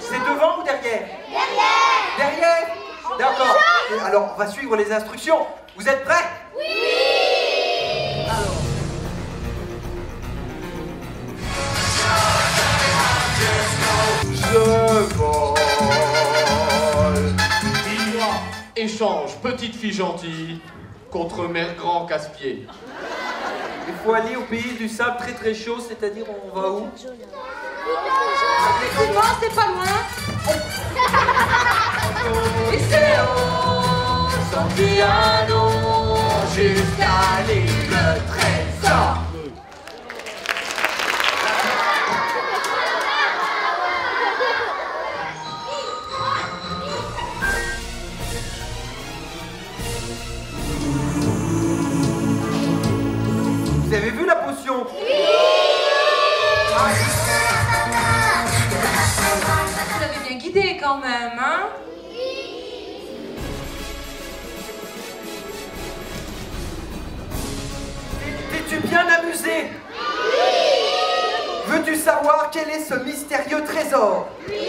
C'est devant ou derrière Derrière Derrière D'accord. Alors, on va suivre les instructions. Vous êtes prêts? Oui Alors. Je vole. Échange petite fille gentille contre mère grand casse-pied. Il faut aller au pays du sable très très chaud, c'est-à-dire on va où? Effectivement, c'est pas loin. Piano, jusqu'à l'île. Avez vu la potion Vous l'avez bien guidé quand même, hein? T'es-tu bien amusé? Veux-tu savoir quel est ce mystérieux trésor? Oui